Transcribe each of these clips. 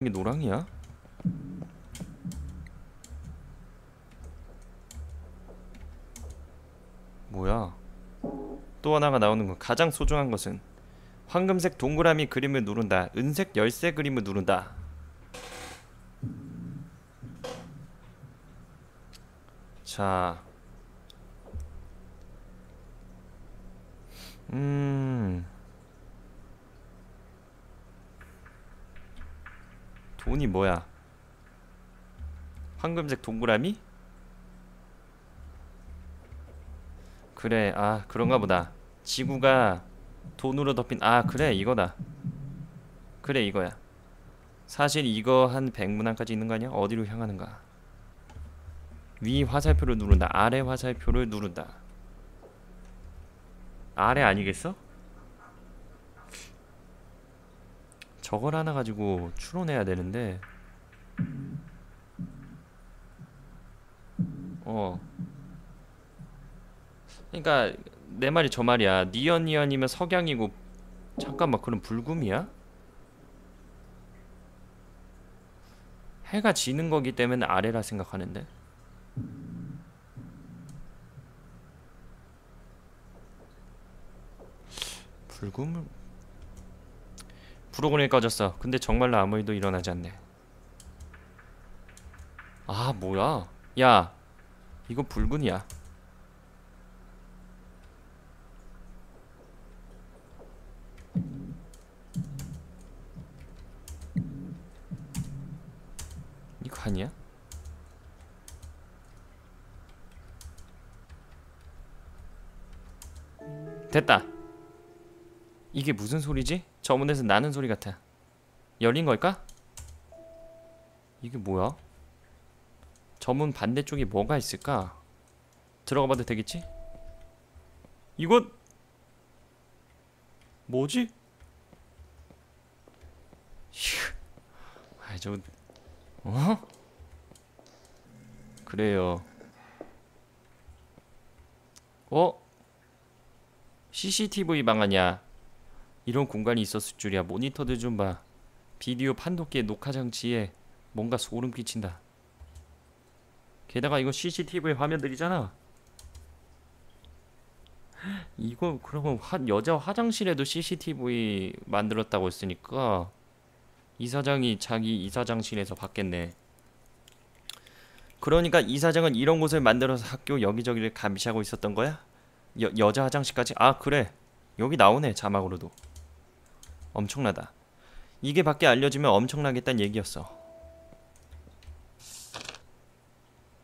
이게 노랑이야? 뭐야? 또 하나가 나오는 건 가장 소중한 것은 황금색 동그라미 그림을 누른다. 은색 열쇠 그림을 누른다. 자. 음. 돈이 뭐야? 황금색 동그라미? 그래, 아, 그런가 보다. 지구가 돈으로 덮인, 아, 그래, 이거다. 그래, 이거야. 사실 이거 한 100문항까지 있는 거 아니야? 어디로 향하는가? 위 화살표를 누른다. 아래 화살표를 누른다. 아래 아니겠어? 저걸 하나 가지고 추론해야 되는데. 어. 그러니까 내 말이 저 말이야. 니언 니언이면 석양이고 잠깐만 그럼 불금이야? 해가 지는 거기 때문에 아래라 생각하는데. 불금을 프로그램이 꺼졌어. 근데 정말로 아무 일도 일어나지 않네. 아, 뭐야? 야, 이거 붉은이야. 이거 아니야? 됐다. 이게 무슨 소리지? 저 문에서 나는 소리 같아. 열린 걸까? 이게 뭐야? 저 문 반대쪽에 뭐가 있을까? 들어가 봐도 되겠지? 이곳 뭐지? 휴. 아이 저 어? 그래요. 어? CCTV 방 아니야? 이런 공간이 있었을 줄이야. 모니터들 좀 봐. 비디오 판독기의 녹화 장치에 뭔가 소름 끼친다. 게다가 이거 CCTV 화면들이잖아. 이거 그러면 화, 여자 화장실에도 CCTV 만들었다고 했으니까 이사장이 자기 이사장실에서 봤겠네. 그러니까 이사장은 이런 곳을 만들어서 학교 여기저기를 감시하고 있었던 거야? 여, 여자 화장실까지? 아 그래 여기 나오네 자막으로도 엄청나다. 이게 밖에 알려지면 엄청나겠다는 얘기였어.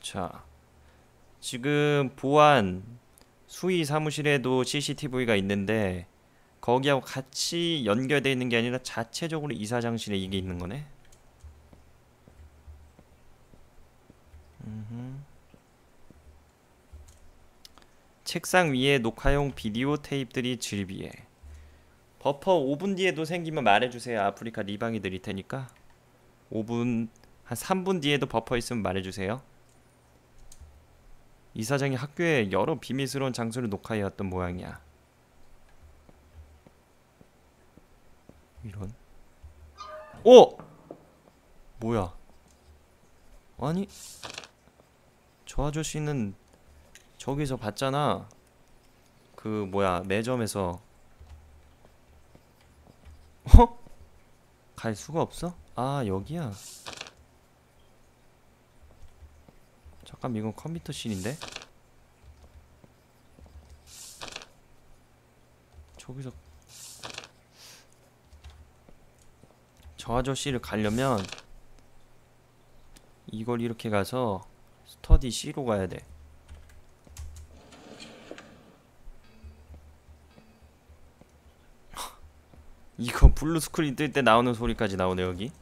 자 지금 보안 수의 사무실에도 CCTV가 있는데 거기하고 같이 연결되어 있는 게 아니라 자체적으로 이사장실에 이게 있는 거네? 음흠. 책상 위에 녹화용 비디오 테이프들이 즐비해 버퍼 5분 뒤에도 생기면 말해주세요. 아프리카 리방이 드릴 테니까. 5분 한 3분 뒤에도 버퍼 있으면 말해주세요. 이사장이 학교에 여러 비밀스러운 장소를 녹화해왔던 모양이야. 이런. 오! 뭐야? 아니 저 아저씨는 저기서 봤잖아. 그 뭐야 매점에서 어? 갈 수가 없어? 아 여기야. 잠깐 이건 컴퓨터 씬인데? 저기서 저 아저씨를 가려면 이걸 이렇게 가서 스터디 C로 가야 돼 blue screen 뜰 때 나오는 소리까지 나오네 여기.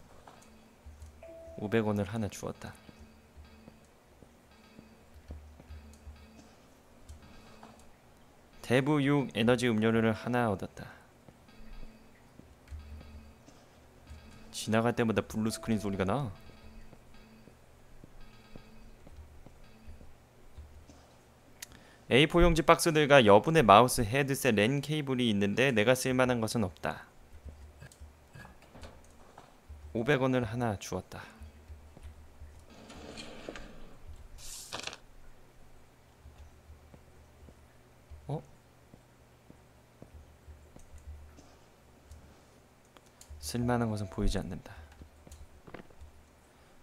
500원을 하나 주었다. 대부육 에너지 음료를 하나 얻었다. 지나갈 때마다 blue screen 소리가 나. A4 용지 박스들과 여분의 마우스 헤드셋 랜 케이블이 있는데 내가 쓸만한 것은 없다 500원을 하나 주었다. 어? 쓸만한 것은 보이지 않는다.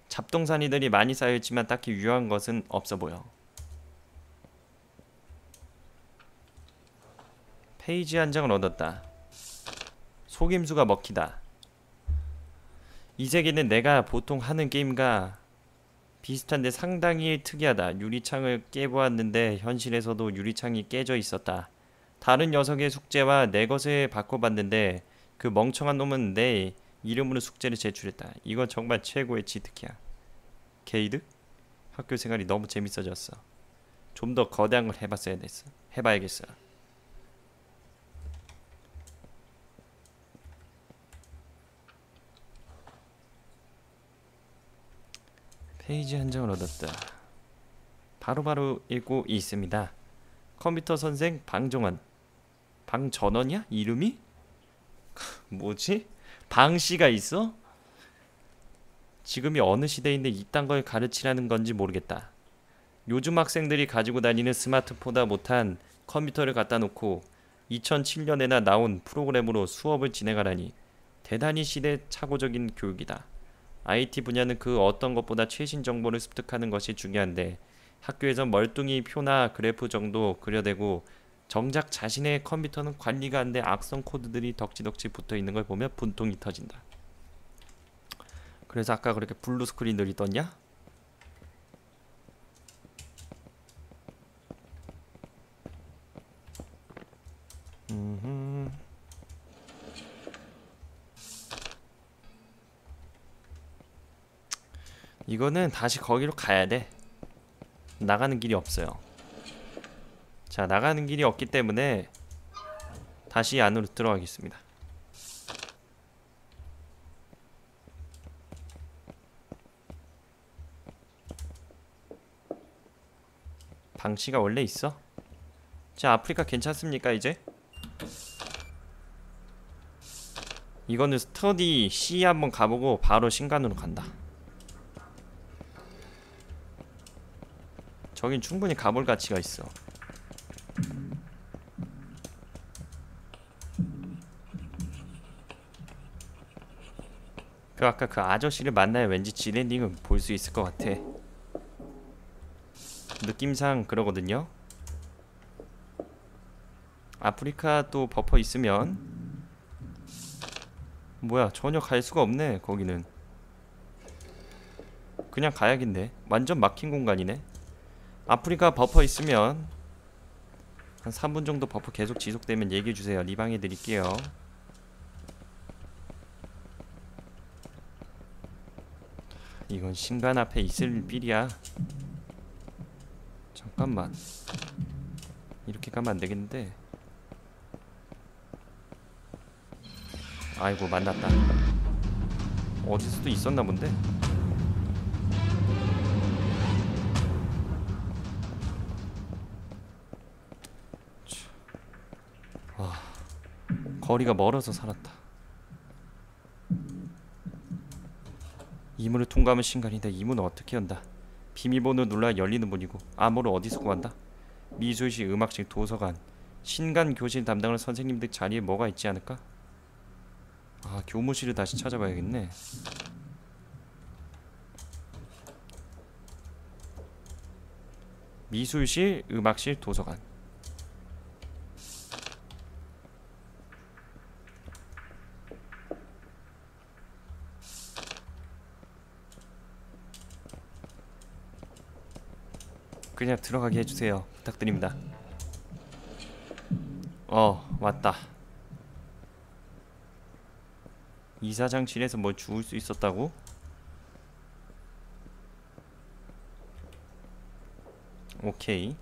잡동사니들이 많이 쌓여있지만 딱히 유효한 것은 없어 보여. 페이지 한 장을 얻었다. 속임수가 먹히다. 이 세계는 내가 보통 하는 게임과 비슷한데 상당히 특이하다. 유리창을 깨보았는데 현실에서도 유리창이 깨져 있었다. 다른 녀석의 숙제와 내 것을 바꿔봤는데 그 멍청한 놈은 내 이름으로 숙제를 제출했다. 이건 정말 최고의 치트키야. 게이드? 학교 생활이 너무 재밌어졌어. 좀 더 거대한 걸 해봤어야 됐어. 해봐야겠어. 페이지 한 장을 얻었다. 바로 바로 읽고 있습니다. 컴퓨터 선생 방정원. 방전원이야? 이름이? 뭐지? 방씨가 있어? 지금이 어느 시대인데 이딴 걸 가르치라는 건지 모르겠다. 요즘 학생들이 가지고 다니는 스마트폰보다 못한 컴퓨터를 갖다 놓고 2007년에나 나온 프로그램으로 수업을 진행하라니 대단히 시대착오적인 교육이다. IT 분야는 그 어떤 것보다 최신 정보를 습득하는 것이 중요한데 학교에서 멀뚱히 표나 그래프 정도 그려대고 정작 자신의 컴퓨터는 관리가 안 돼 악성 코드들이 덕지덕지 붙어 있는 걸 보면 분통이 터진다. 그래서 아까 그렇게 blue screen들이 떴냐? 이거는 다시 거기로 가야 돼. 나가는 길이 없어요. 자, 나가는 길이 없기 때문에 다시 안으로 들어가겠습니다. 방치가 원래 있어? 자, 아프리카 괜찮습니까, 이제? 이거는 스터디 C 한번 가보고 바로 신간으로 간다. 저긴 충분히 가볼 가치가 있어. 그 아까 그 아저씨를 만나야 왠지 지렌딩은 볼 수 있을 것 같아. 느낌상 그러거든요. 아프리카 또 버퍼 있으면 뭐야 전혀 갈 수가 없네 거기는 그냥 가야겠네 완전 막힌 공간이네 아프리카 버퍼 있으면 한 3분 정도 버퍼 계속 지속되면 얘기해주세요. 리방해 드릴게요. 이건 신간 앞에 있을 빌이야. 잠깐만. 이렇게 가면 안되겠는데. 아이고 만났다. 어디서도 있었나 본데 거리가 멀어서 살았다. 이문을 통과하면 신간이다 이문은 어떻게 연다? 비밀번호 눌러야 열리는 문이고 암호를 어디서 구한다? 미술실 음악실 도서관 신간 교실 담당하는 선생님들 자리에 뭐가 있지 않을까? 아 교무실을 다시 찾아봐야겠네. 미술실, 음악실, 도서관 그냥 들어가게 해주세요. 부탁드립니다. 어 왔다. 이사장실에서 뭘 주울 수 있었다고? 오케이.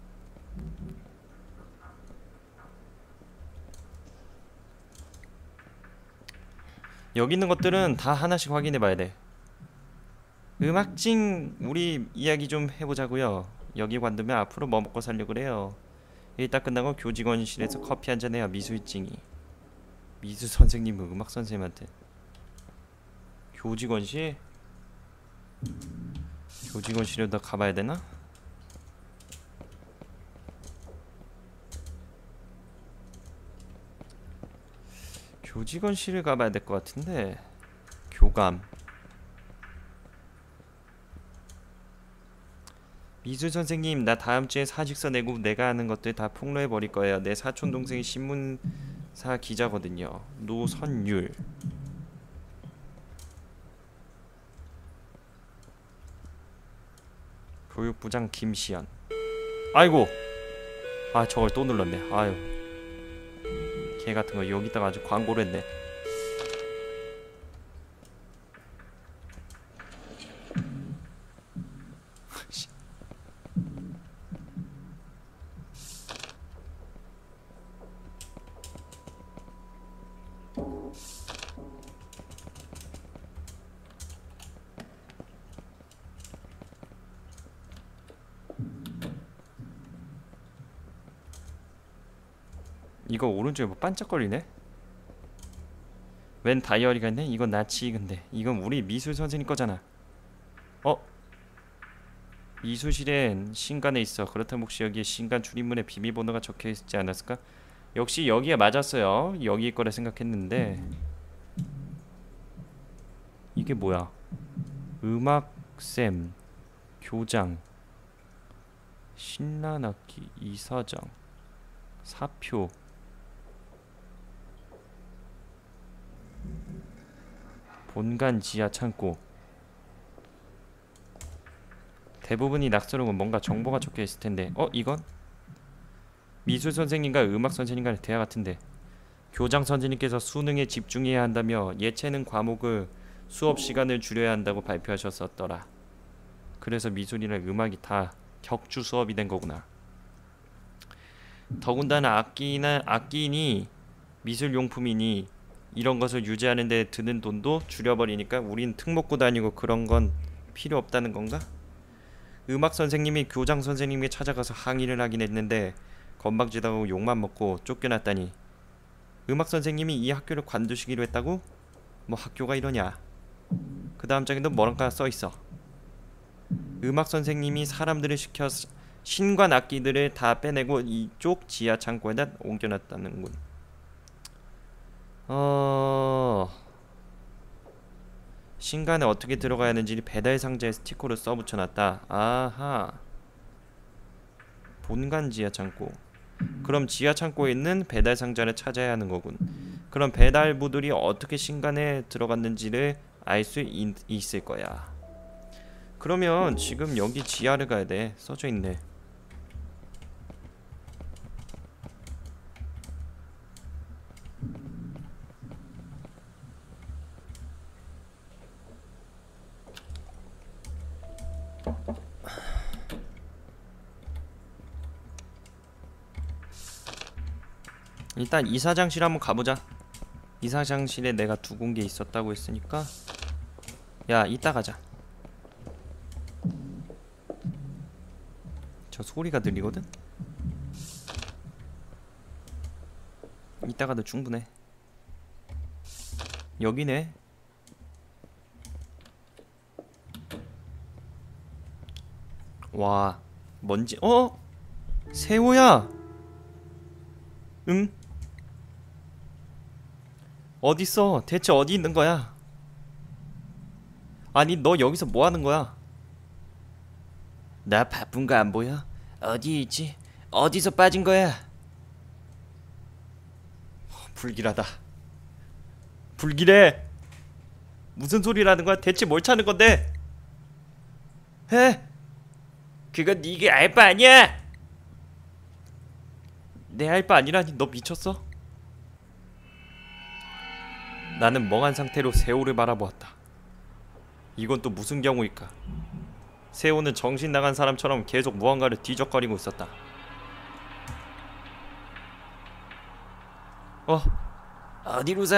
여기 있는 것들은 다 하나씩 확인해 봐야 돼. 음악징 우리 이야기 좀 해보자고요 여기 관두면 앞으로 뭐 먹고 살려 그래요. 일 딱 끝나고 교직원실에서 커피 한잔 해요 미술징이. 미술 선생님은 음악 선생님한테. 교직원실? 교직원실에다 가봐야 되나? 교직원실을 가봐야 될 것 같은데. 교감 미술 선생님 나 다음 주에 사직서 내고 내가 하는 것들 다 폭로해 버릴 거예요. 내 사촌 동생이 신문사 기자거든요. 노선율. 교육부장 김시연. 아이고. 아 저걸 또 눌렀네. 아유. 개 같은 거 여기다가 아주 광고를 했네 이거 오른쪽에 뭐 반짝거리네? 웬 다이어리가 있네? 이건 나치 근데 이건 우리 미술 선생님 거잖아 어? 미술실엔 신간에 있어 그렇다면 혹시 여기에 신간 출입문에 비밀번호가 적혀있지 않았을까? 역시 여기에 맞았어요 여기 거라 생각했는데 이게 뭐야 음악쌤 교장 신란악기 이사장 사표 본관 지하 창고 대부분이 낯설은 뭔가 정보가 적혀 있을 텐데 어 이건 미술 선생님과 음악 선생님과의 대화 같은데 교장 선생님께서 수능에 집중해야 한다며 예체능 과목을 수업 시간을 줄여야 한다고 발표하셨었더라. 그래서 미술이랑 음악이 다 격주 수업이 된 거구나. 더군다나 악기나 악기니 미술 용품이니 이런 것을 유지하는 데 드는 돈도 줄여버리니까 우린 특목고 다니고 그런 건 필요 없다는 건가? 음악 선생님이 교장 선생님께 찾아가서 항의를 하긴 했는데 건방지다고 욕만 먹고 쫓겨났다니 음악 선생님이 이 학교를 관두시기로 했다고? 뭐 학교가 이러냐 그 다음 장에도 뭐랄까 써있어 음악 선생님이 사람들을 시켜 신관 악기들을 다 빼내고 이쪽 지하 창고에다 옮겨놨다는군 어... 신간에 어떻게 들어가야 하는지 배달 상자에 스티커로 써붙여놨다. 아하. 본관 지하 창고. 그럼 지하 창고에 있는 배달 상자를 찾아야 하는 거군. 그럼 배달부들이 어떻게 신간에 들어갔는지를 알 수 있을 거야. 그러면 지금 여기 지하를 가야 돼. 써져 있네. 일단 이사장실 한번 가보자 이사장실에 내가 두고 온 게 있었다고 했으니까 야 이따 가자 저 소리가 들리거든? 이따 가도 충분해 여기네 와 먼지 어? 세호야 응? 어딨어? 대체 어디 있는 거야? 아니 너 여기서 뭐 하는 거야? 나 바쁜 거 안 보여? 어디 있지? 어디서 빠진 거야? 어, 불길하다. 불길해. 무슨 소리라는 거야? 대체 뭘 찾는 건데? 해? 그건 네가 알바 아니야. 내 알바 아니라니 너 미쳤어? 나는 멍한 상태로 세호를 바라보았다. 이건 또 무슨 경우일까? 세호는 정신 나간 사람처럼 계속 무언가를 뒤적거리고 있었다. 어, 어디로 사?